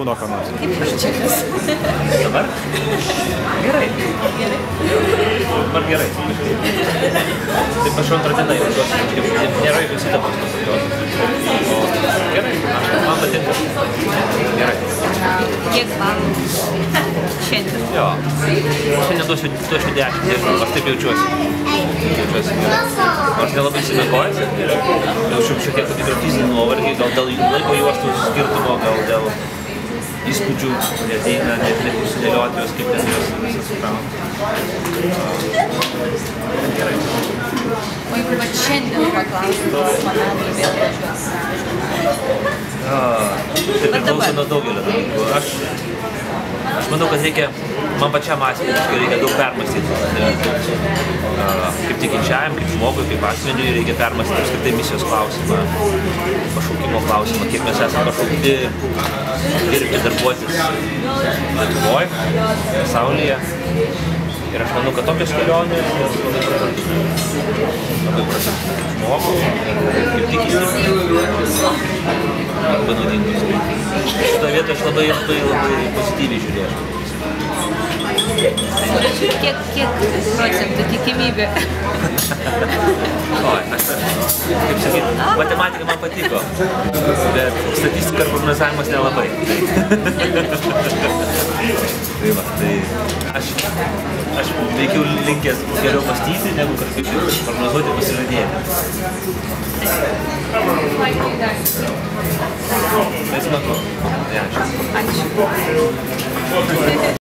Būna ką nors. Dabar? Gerai. Dabar gerai. Taip aš antrą dieną jaučiuosi, kažkaip nėra jokios įtampos kažkokios. O gerai, aš, man patinka. Gerai. Kiek valandų šiandien? Jo. Šiandien duosiu, duosiu 10, nežinau, aš taip jaučiuosi. Jaučiuosi gerai. Nors nelabai įsimegojęs, jaučiu šiek tiek tokį fizinį nuovargį, gal dėl laiko juostų skirtumo, gal dėl įspūdžių, kurie ateina, net net sudėlioti juos, kaip ten juos visą sukraut. Gerai. O jeigu va šiandien paklaustų momentų vėl važiuos? Tai priklauso nuo daugelio dalykų. Aš, aš manau, kad reikia, man pačiam asmeniškai reikia daug permastyti. Tikinčiajam, kaip žmogui, kaip asmeniui reikia permastyti apskritai misijos klausimą, pašaukimo klausimą, kiek mes esame pašaukti dirbti, darbuotis Lietuvoje, pasaulyje. Ir aš manau, kad tokios kelionės labai praturtina žmogų, kaip tikinti labai naudingus. Šitoje vietoje aš labai, labai, labai pozityviai žiūrėjau. Kiek, kiek procentų tikimybė? O, aš, kaip sakyt, matematika man patiko, bet statistika ir prognozavimas nelabai. tai va, tai aš, aš veikiau linkęs geriau mąstyti, negu kažkaip prognozuoti, pasižadėti. Tai smagu. Ačiū. Ačiū.